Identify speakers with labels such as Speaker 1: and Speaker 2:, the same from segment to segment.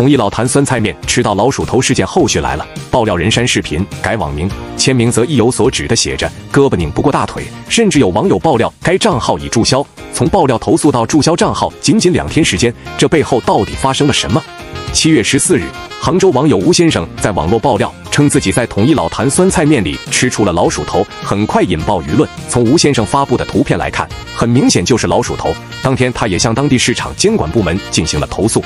Speaker 1: 统一老坛酸菜面吃到老鼠头事件后续来了，爆料人删视频改网名，签名则意有所指的写着“胳膊拧不过大腿”，甚至有网友爆料该账号已注销。从爆料投诉到注销账号，仅仅两天时间，这背后到底发生了什么？七月十四日，杭州网友吴先生在网络爆料称自己在统一老坛酸菜面里吃出了老鼠头，很快引爆舆论。从吴先生发布的图片来看，很明显就是老鼠头。当天，他也向当地市场监管部门进行了投诉。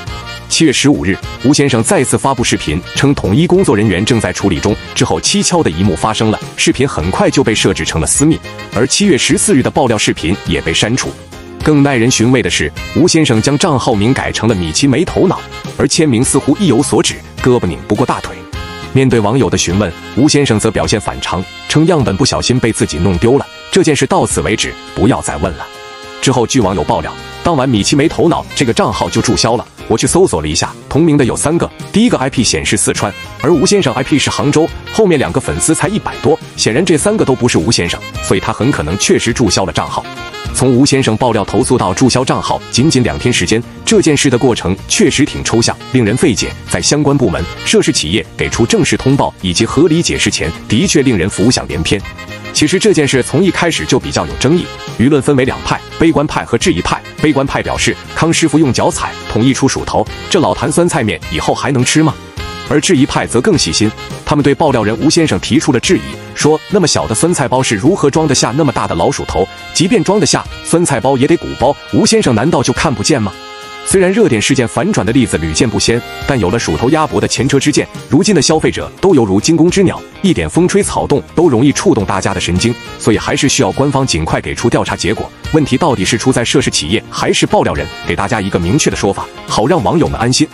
Speaker 1: 七月十五日，吴先生再次发布视频，称统一工作人员正在处理中。之后，蹊跷的一幕发生了，视频很快就被设置成了私密，而七月十四日的爆料视频也被删除。更耐人寻味的是，吴先生将账号名改成了“米奇没头脑”，而签名似乎意有所指，胳膊拧不过大腿。面对网友的询问，吴先生则表现反常，称样本不小心被自己弄丢了，这件事到此为止，不要再问了。之后，据网友爆料，当晚“米奇没头脑”这个账号就注销了。我去搜索了一下，同名的有三个，第一个 IP 显示四川，而吴先生 IP 是杭州，后面两个粉丝才一百多，显然这三个都不是吴先生，所以他很可能确实注销了账号。从吴先生爆料投诉到注销账号，仅仅两天时间，这件事的过程确实挺抽象，令人费解。在相关部门、涉事企业给出正式通报以及合理解释前，的确令人浮想联翩。其实这件事从一开始就比较有争议，舆论分为两派：悲观派和质疑派。悲观派表示，康师傅用脚踩，统一出鼠头，这老坛酸菜面以后还能吃吗？而质疑派则更细心，他们对爆料人吴先生提出了质疑，说那么小的酸菜包是如何装得下那么大的老鼠头？即便装得下，酸菜包也得鼓包，吴先生难道就看不见吗？虽然热点事件反转的例子屡见不鲜，但有了鼠头鸭脖的前车之鉴，如今的消费者都犹如惊弓之鸟，一点风吹草动都容易触动大家的神经，所以还是需要官方尽快给出调查结果。问题到底是出在涉事企业，还是爆料人？给大家一个明确的说法，好让网友们安心。